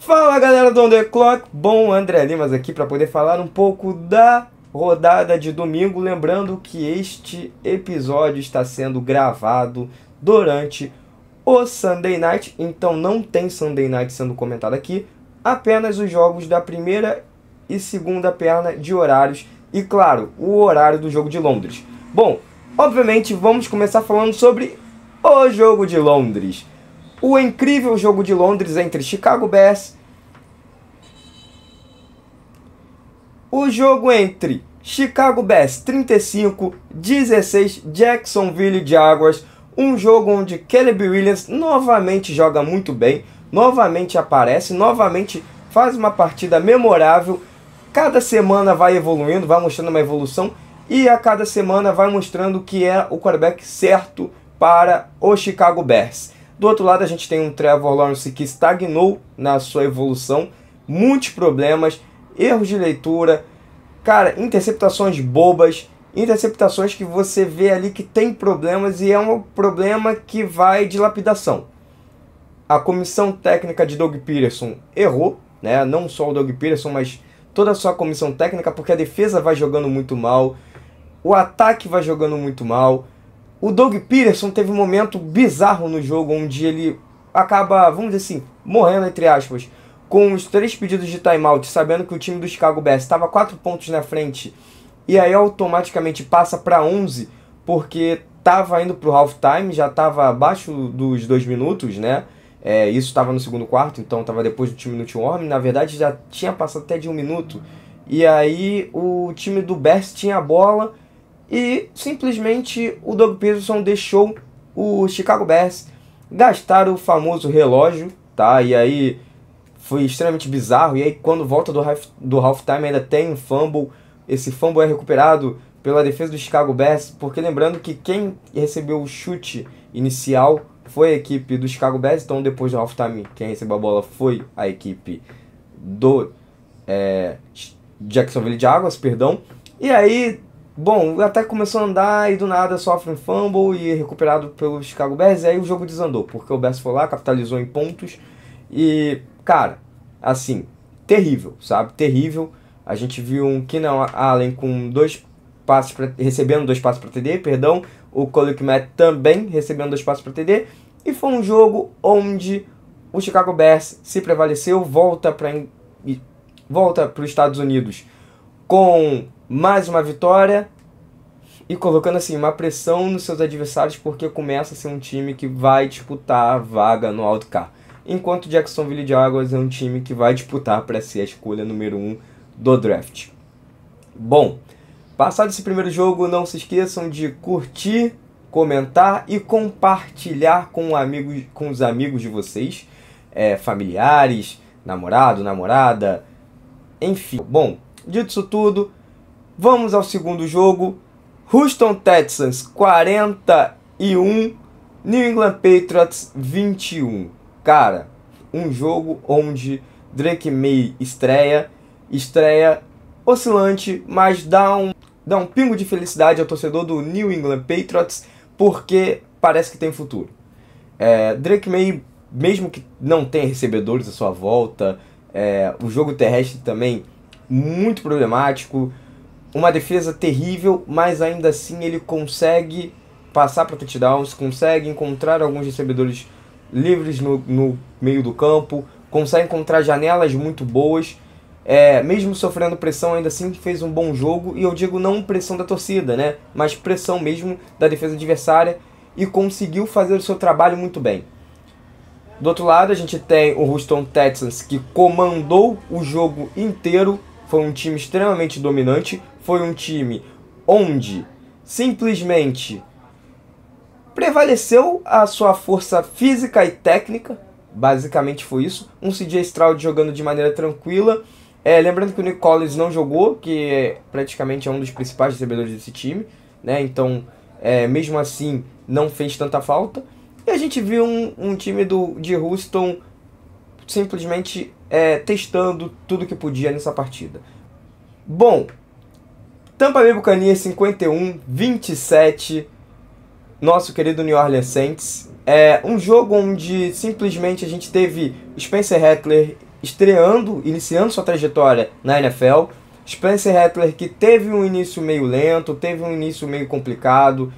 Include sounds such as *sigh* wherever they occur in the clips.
Fala galera do On The Clock, bom André Limas aqui para poder falar um pouco da rodada de domingo, lembrando que este episódio está sendo gravado durante o Sunday Night, então não tem Sunday Night sendo comentado aqui, apenas os jogos da primeira e segunda perna de horários e claro, o horário do jogo de Londres. Bom, obviamente vamos começar falando sobre o jogo de Londres o incrível jogo de Londres entre Chicago Bears. O jogo entre Chicago Bears 35, 16 Jacksonville Jaguars. Um jogo onde Caleb Williams novamente joga muito bem, novamente aparece, novamente faz uma partida memorável. Cada semana vai evoluindo, vai mostrando uma evolução e a cada semana vai mostrando que é o quarterback certo para o Chicago Bears. Do outro lado, a gente tem um Trevor Lawrence que estagnou na sua evolução, muitos problemas, erros de leitura, cara, interceptações bobas, interceptações que você vê ali que tem problemas e é um problema que vai de lapidação. A comissão técnica de Doug Peterson errou, né? Não só o Doug Peterson, mas toda a sua comissão técnica, porque a defesa vai jogando muito mal, o ataque vai jogando muito mal. O Doug Peterson teve um momento bizarro no jogo onde ele acaba, vamos dizer assim, morrendo entre aspas, com os três pedidos de timeout, sabendo que o time do Chicago Bears estava quatro pontos na frente e aí automaticamente passa para 11 porque estava indo para o halftime, já estava abaixo dos dois minutos, né? É, isso estava no segundo quarto, então estava depois do time no warm. Na verdade, já tinha passado até de um minuto. E aí o time do Bears tinha a bola e simplesmente o Doug Peterson deixou o Chicago Bears gastar o famoso relógio, tá? E aí foi extremamente bizarro. E aí quando volta do, half, do halftime ainda tem um fumble. Esse fumble é recuperado pela defesa do Chicago Bears, porque lembrando que quem recebeu o chute inicial foi a equipe do Chicago Bears, então depois do halftime quem recebeu a bola foi a equipe do é, Jacksonville Jaguars, perdão. E aí Bom, até começou a andar e do nada sofre um fumble e é recuperado pelo Chicago Bears. E aí o jogo desandou, porque o Bears foi lá, capitalizou em pontos. E, cara, assim, terrível, sabe? Terrível. A gente viu um Keenan Allen com dois passes pra, recebendo dois passes para TD, perdão. O Cole Kmet também recebendo dois passes para TD. E foi um jogo onde o Chicago Bears se prevaleceu, volta para volta para os Estados Unidos com mais uma vitória e colocando assim uma pressão nos seus adversários porque começa a ser um time que vai disputar a vaga no Car. Enquanto Jacksonville Jaguars é um time que vai disputar para ser a escolha número 1 um do draft. Bom, passado esse primeiro jogo, não se esqueçam de curtir, comentar e compartilhar com, amigos, com os amigos de vocês, é, familiares, namorado, namorada, enfim. Bom, dito isso tudo, Vamos ao segundo jogo. Houston Texans 41, New England Patriots 21. Cara, um jogo onde Drake May estreia, estreia oscilante, mas dá um, dá um pingo de felicidade ao torcedor do New England Patriots, porque parece que tem futuro. É, Drake May, mesmo que não tenha recebedores à sua volta, é, o jogo terrestre também muito problemático uma defesa terrível, mas ainda assim ele consegue passar para touchdowns, consegue encontrar alguns recebedores livres no, no meio do campo, consegue encontrar janelas muito boas. É, mesmo sofrendo pressão, ainda assim fez um bom jogo. E eu digo não pressão da torcida, né? Mas pressão mesmo da defesa adversária e conseguiu fazer o seu trabalho muito bem. Do outro lado, a gente tem o Houston Texans que comandou o jogo inteiro. Foi um time extremamente dominante foi um time onde simplesmente prevaleceu a sua força física e técnica, basicamente foi isso. Um CJ Stroud jogando de maneira tranquila. É, lembrando que o Nick Collins não jogou, que é, praticamente é um dos principais recebedores desse time, né? Então, é, mesmo assim, não fez tanta falta. E a gente viu um, um time do, de Houston simplesmente é, testando tudo que podia nessa partida. Bom, Tampa Bay Buccaneers 51, 27. Nosso querido New Orleans Saints. É um jogo onde simplesmente a gente teve Spencer Rattler estreando, iniciando sua trajetória na NFL. Spencer Rattler que teve um início meio lento, teve um início meio complicado,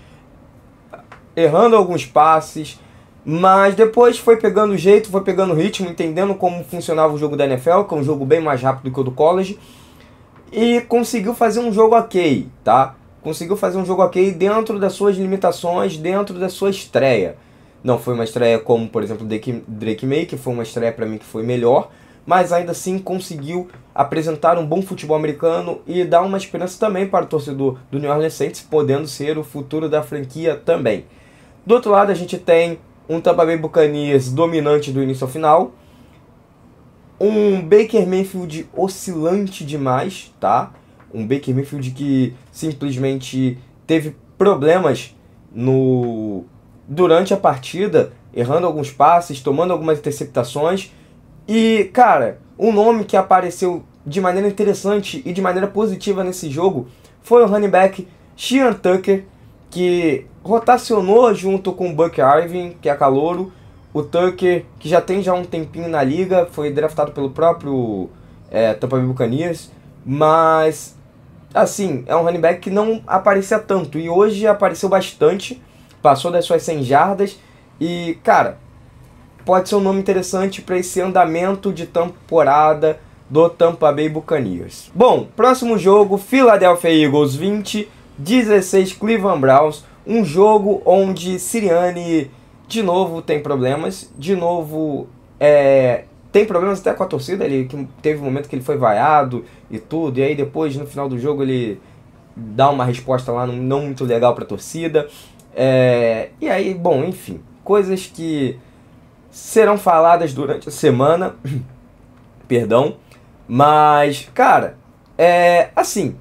errando alguns passes, mas depois foi pegando jeito, foi pegando ritmo, entendendo como funcionava o jogo da NFL, que é um jogo bem mais rápido que o do college, e conseguiu fazer um jogo ok, tá? Conseguiu fazer um jogo ok dentro das suas limitações, dentro da sua estreia. Não foi uma estreia como, por exemplo, Drake, Drake May, que foi uma estreia para mim que foi melhor, mas ainda assim conseguiu apresentar um bom futebol americano e dar uma esperança também para o torcedor do New Orleans Saints, podendo ser o futuro da franquia também. Do outro lado, a gente tem um Tampa Bay Buccaneers dominante do início ao final, um Baker Mayfield oscilante demais, tá? Um Baker Mayfield que simplesmente teve problemas no durante a partida, errando alguns passes, tomando algumas interceptações. E, cara, um nome que apareceu de maneira interessante e de maneira positiva nesse jogo foi o running back Sean Tucker, que rotacionou junto com o Buck Irving, que é calouro, o Tucker, que já tem já um tempinho na liga, foi draftado pelo próprio é, Tampa Bay Buccaneers, mas assim, é um running back que não aparecia tanto e hoje apareceu bastante, passou das suas 100 jardas e, cara, pode ser um nome interessante para esse andamento de temporada do Tampa Bay Buccaneers. Bom, próximo jogo, Philadelphia Eagles 20, 16 Cleveland Browns, um jogo onde Sirianni de novo tem problemas, de novo é, tem problemas até com a torcida, ele que teve um momento que ele foi vaiado e tudo, e aí depois no final do jogo ele dá uma resposta lá não muito legal para a torcida. É, e aí, bom, enfim, coisas que serão faladas durante a semana, *coughs* perdão, mas, cara, é assim,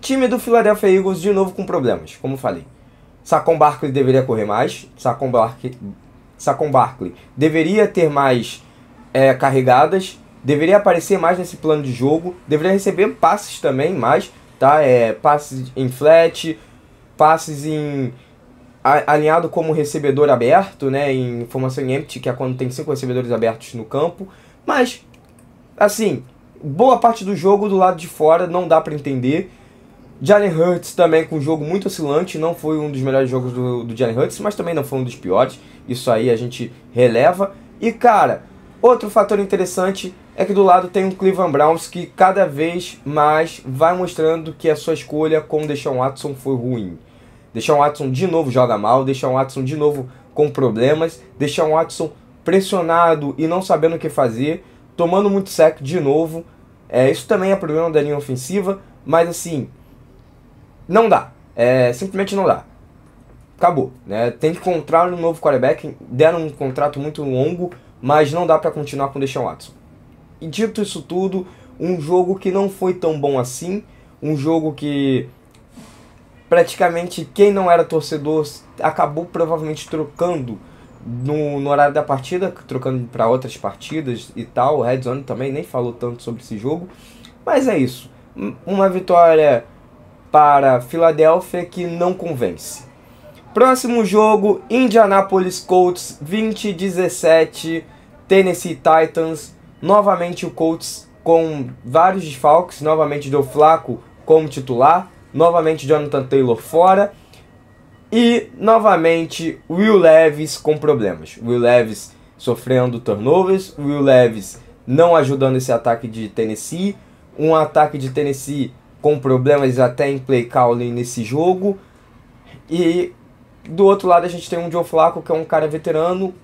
time do Philadelphia Eagles de novo com problemas, como falei. Saquon Barkley deveria correr mais. Saquon Barkley, Saquon Barkley deveria ter mais é, carregadas. Deveria aparecer mais nesse plano de jogo. Deveria receber passes também mais. Tá? É, passes em flat. Passes em alinhado como recebedor aberto, né, em formação em empty, que é quando tem cinco recebedores abertos no campo. Mas, assim, boa parte do jogo do lado de fora não dá para entender. Jalen Hurts também com um jogo muito oscilante, não foi um dos melhores jogos do, do Jalen Hurts, mas também não foi um dos piores, isso aí a gente releva. E cara, outro fator interessante é que do lado tem um Cleveland Browns que cada vez mais vai mostrando que a sua escolha com Deshaun Watson foi ruim. Deshaun Watson de novo joga mal, Deshaun Watson de novo com problemas, Deshaun Watson pressionado e não sabendo o que fazer, tomando muito sec de novo. É, isso também é problema da linha ofensiva, mas assim, não dá. É, simplesmente não dá. Acabou. Né? Tem que encontrar um novo quarterback. Deram um contrato muito longo, mas não dá para continuar com o Deshaun Watson. E dito isso tudo, um jogo que não foi tão bom assim. Um jogo que praticamente quem não era torcedor acabou provavelmente trocando no, no horário da partida, trocando para outras partidas e tal. O Red Zone também nem falou tanto sobre esse jogo. Mas é isso. Uma vitória para Filadélfia que não convence. Próximo jogo, Indianapolis Colts 2017, Tennessee Titans. Novamente o Colts com vários desfalques, novamente Joe Flaco como titular, novamente Jonathan Taylor fora e novamente Will Levis com problemas. Will Levis sofrendo turnovers, Will Levis não ajudando esse ataque de Tennessee, um ataque de Tennessee com problemas até em play calling nesse jogo. E do outro lado a gente tem um Joe Flacco que é um cara veterano,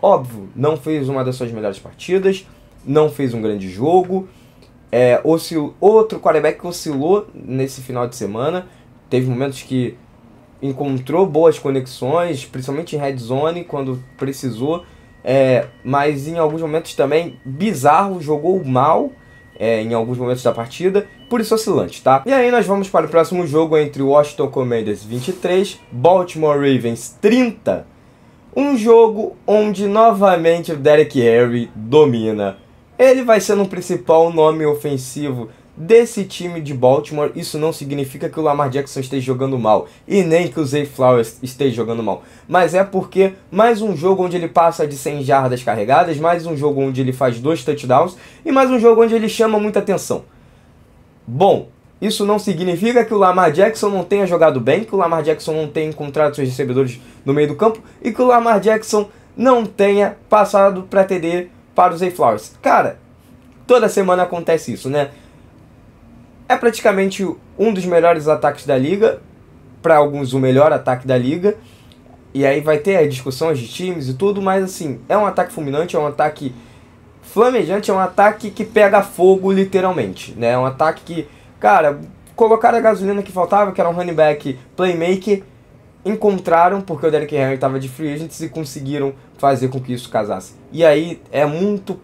óbvio, não fez uma das suas melhores partidas, não fez um grande jogo. É, oscil... Outro quarterback que oscilou nesse final de semana, teve momentos que encontrou boas conexões, principalmente em red zone quando precisou, é, mas em alguns momentos também bizarro, jogou mal é, em alguns momentos da partida, por isso oscilante, tá? E aí nós vamos para o próximo jogo entre Washington Commanders 23, Baltimore Ravens 30. Um jogo onde novamente o Derek Henry domina. Ele vai sendo o principal nome ofensivo desse time de Baltimore. Isso não significa que o Lamar Jackson esteja jogando mal e nem que o Zay Flowers esteja jogando mal, mas é porque mais um jogo onde ele passa de 100 jardas carregadas, mais um jogo onde ele faz dois touchdowns e mais um jogo onde ele chama muita atenção. Bom, isso não significa que o Lamar Jackson não tenha jogado bem, que o Lamar Jackson não tenha encontrado seus recebedores no meio do campo e que o Lamar Jackson não tenha passado para TD para o Zay Flowers. Cara, toda semana acontece isso, né? É praticamente um dos melhores ataques da liga, para alguns o melhor ataque da liga. E aí vai ter discussões de times e tudo, mas assim, é um ataque fulminante, é um ataque flamejante, é um ataque que pega fogo literalmente, né? É um ataque que, cara, colocaram a gasolina que faltava, que era um running back playmaker, encontraram porque o Derrick Henry estava de free agents e conseguiram fazer com que isso casasse. E aí é muito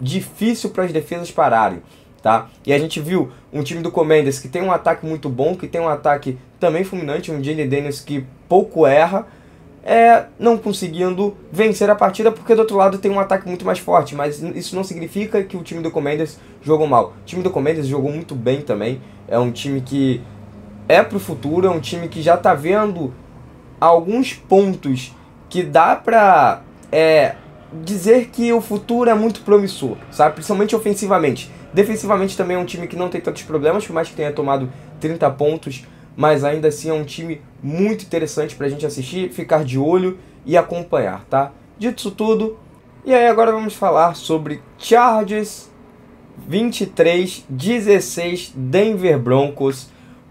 difícil para as defesas pararem tá? E a gente viu um time do Commanders que tem um ataque muito bom, que tem um ataque também fulminante, um Jenny Daniels que pouco erra, é, não conseguindo vencer a partida porque do outro lado tem um ataque muito mais forte, mas isso não significa que o time do Commanders jogou mal. O time do Commanders jogou muito bem também, é um time que é pro futuro, é um time que já tá vendo alguns pontos que dá pra é, dizer que o futuro é muito promissor, sabe? Principalmente ofensivamente. Defensivamente também é um time que não tem tantos problemas, por mais que tenha tomado 30 pontos, mas ainda assim é um time muito interessante pra gente assistir, ficar de olho e acompanhar, tá? Dito isso tudo, e aí agora vamos falar sobre Chargers 23 16 Denver Broncos,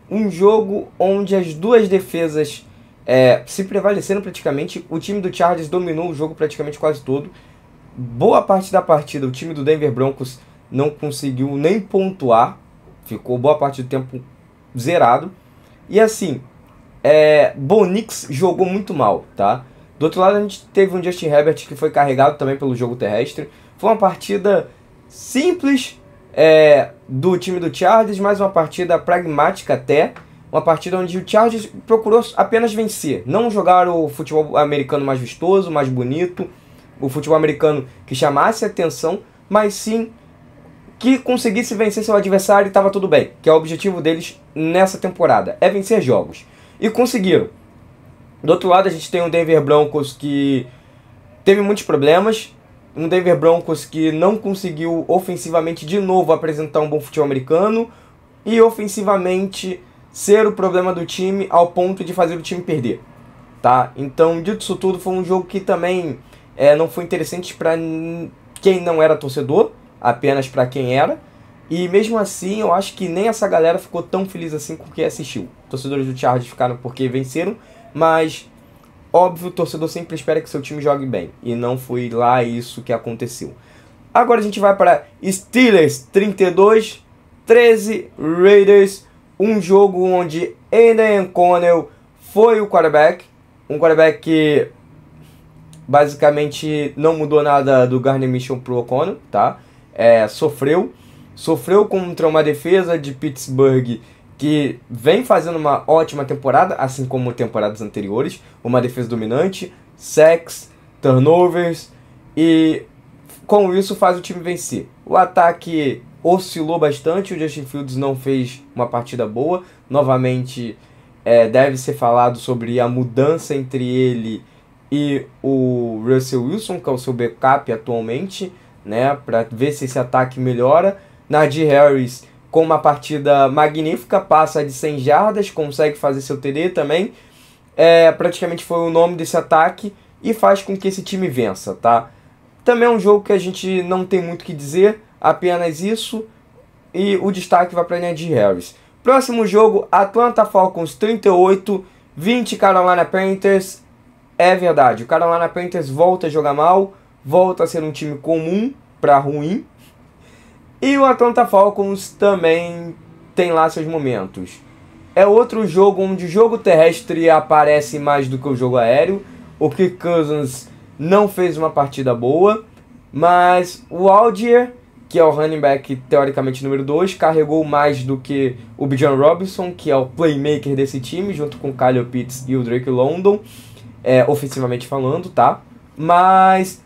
um jogo onde as duas defesas é, se prevaleceram praticamente. O time do Chargers dominou o jogo praticamente quase todo. Boa parte da partida, o time do Denver Broncos não conseguiu nem pontuar, ficou boa parte do tempo zerado. E assim, é, Bonix jogou muito mal, tá? Do outro lado a gente teve um Justin Herbert que foi carregado também pelo jogo terrestre. Foi uma partida simples é, do time do Chargers, mas uma partida pragmática até. Uma partida onde o Chargers procurou apenas vencer, não jogar o futebol americano mais vistoso, mais bonito, o futebol americano que chamasse atenção, mas sim que conseguisse vencer seu adversário e estava tudo bem, que é o objetivo deles nessa temporada, é vencer jogos. E conseguiram. Do outro lado, a gente tem um Denver Broncos que teve muitos problemas, um Denver Broncos que não conseguiu ofensivamente de novo apresentar um bom futebol americano e ofensivamente ser o problema do time ao ponto de fazer o time perder. Tá? Então, dito isso tudo, foi um jogo que também é, não foi interessante para quem não era torcedor apenas para quem era. E mesmo assim, eu acho que nem essa galera ficou tão feliz assim com quem assistiu. Torcedores do Chargers ficaram porque venceram, mas óbvio, o torcedor sempre espera que seu time jogue bem. E não foi lá isso que aconteceu. Agora a gente vai para Steelers 32, 13 Raiders. Um jogo onde Aiden Connell foi o quarterback. Um quarterback que basicamente não mudou nada do Garner Mission pro O'Connell, tá? É, sofreu. Sofreu contra uma defesa de Pittsburgh que vem fazendo uma ótima temporada, assim como temporadas anteriores. Uma defesa dominante, sacks, turnovers e com isso faz o time vencer. O ataque oscilou bastante, o Justin Fields não fez uma partida boa. Novamente, é, deve ser falado sobre a mudança entre ele e o Russell Wilson, que é o seu backup atualmente né, para ver se esse ataque melhora. Najee Harris com uma partida magnífica, passa de 100 jardas, consegue fazer seu TD também. É, praticamente foi o nome desse ataque e faz com que esse time vença, tá? Também é um jogo que a gente não tem muito que dizer, apenas isso. E o destaque vai para Najee Harris. Próximo jogo, Atlanta Falcons 38, 20 Carolina Panthers. É verdade, o Carolina Panthers volta a jogar mal, volta a ser um time comum para ruim. E o Atlanta Falcons também tem lá seus momentos. É outro jogo onde o jogo terrestre aparece mais do que o jogo aéreo. O Kirk Cousins não fez uma partida boa, mas o Aldier, que é o running back teoricamente número 2, carregou mais do que o Bijan Robinson, que é o playmaker desse time, junto com o Kyle Pitts e o Drake London, é, ofensivamente falando, tá? Mas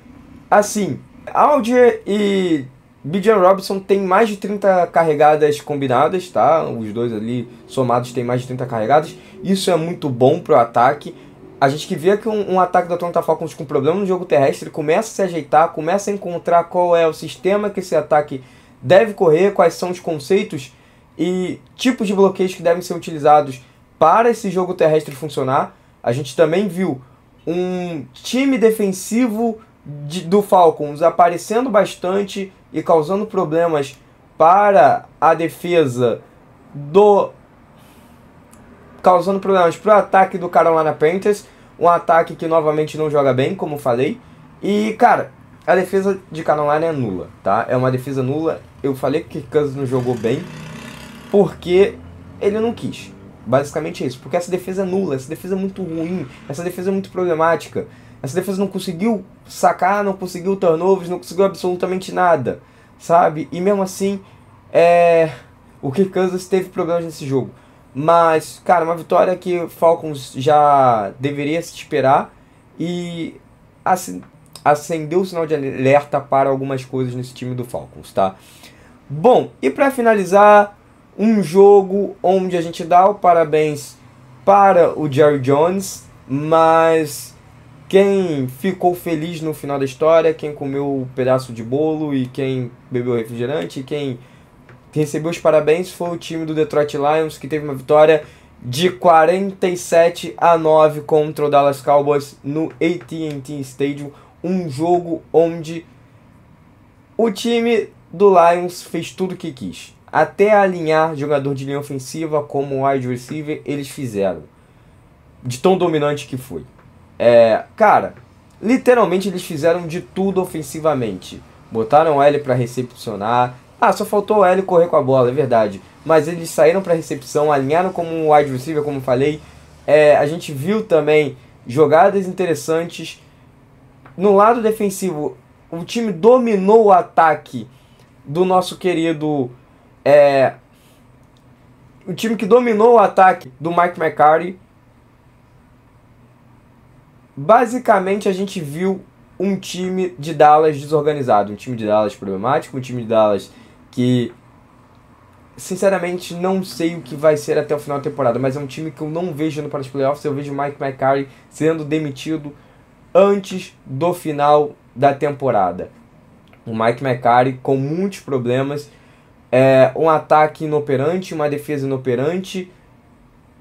Assim, Aldier e Bijan Robinson tem mais de 30 carregadas combinadas, tá? Os dois ali somados têm mais de 30 carregadas. Isso é muito bom pro ataque. A gente que vê que um, um ataque da Atlanta Falcons com problema no jogo terrestre começa a se ajeitar, começa a encontrar qual é o sistema que esse ataque deve correr, quais são os conceitos e tipos de bloqueios que devem ser utilizados para esse jogo terrestre funcionar. A gente também viu um time defensivo de, do Falcons aparecendo bastante e causando problemas para a defesa do causando problemas para o ataque do Carolina Panthers, um ataque que novamente não joga bem, como falei. E cara, a defesa de Carolina é nula, tá? É uma defesa nula. Eu falei que Kansas não jogou bem porque ele não quis. Basicamente é isso, porque essa defesa é nula, essa defesa é muito ruim, essa defesa é muito problemática. Essa defesa não conseguiu sacar, não conseguiu turnovers, não conseguiu absolutamente nada, sabe? E mesmo assim, é... o Kirk Cousins teve problemas nesse jogo. Mas, cara, uma vitória que Falcons já deveria se esperar e acendeu o sinal de alerta para algumas coisas nesse time do Falcons, tá? Bom, e para finalizar, um jogo onde a gente dá o parabéns para o Jerry Jones, mas quem ficou feliz no final da história, quem comeu o pedaço de bolo e quem bebeu refrigerante, quem recebeu os parabéns foi o time do Detroit Lions, que teve uma vitória de 47 a 9 contra o Dallas Cowboys no AT&T Stadium, um jogo onde o time do Lions fez tudo o que quis. Até alinhar jogador de linha ofensiva como wide receiver, eles fizeram. De tão dominante que foi. É, cara, literalmente eles fizeram de tudo ofensivamente. Botaram L para recepcionar. Ah, só faltou L correr com a bola, é verdade. Mas eles saíram para recepção, alinharam como um wide receiver, como falei. É, a gente viu também jogadas interessantes. No lado defensivo, o time dominou o ataque do nosso querido. É, o time que dominou o ataque do Mike McCarthy basicamente a gente viu um time de Dallas desorganizado, um time de Dallas problemático, um time de Dallas que sinceramente não sei o que vai ser até o final da temporada, mas é um time que eu não vejo indo para os playoffs, eu vejo Mike McCarthy sendo demitido antes do final da temporada. O Mike McCarthy com muitos problemas, é, um ataque inoperante, uma defesa inoperante.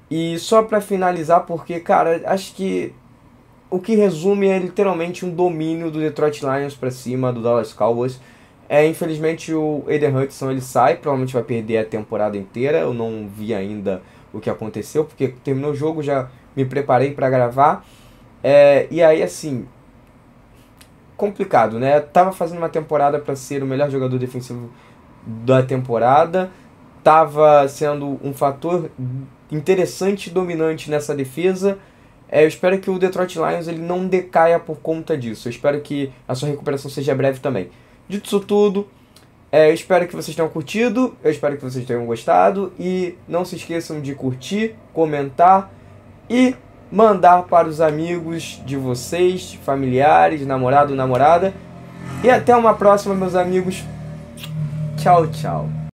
E só para finalizar, porque, cara, acho que o que resume é literalmente um domínio do Detroit Lions para cima do Dallas Cowboys. É, infelizmente o Aiden Hudson ele sai, provavelmente vai perder a temporada inteira. Eu não vi ainda o que aconteceu, porque terminou o jogo, já me preparei para gravar. É, e aí assim, complicado, né? Tava fazendo uma temporada para ser o melhor jogador defensivo da temporada, tava sendo um fator interessante e dominante nessa defesa é, eu espero que o Detroit Lions ele não decaia por conta disso. Eu espero que a sua recuperação seja breve também. Dito isso tudo, é, eu espero que vocês tenham curtido, eu espero que vocês tenham gostado e não se esqueçam de curtir, comentar e mandar para os amigos de vocês, familiares, namorado, namorada. E até uma próxima, meus amigos. Ciao, ciao.